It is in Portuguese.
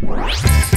Música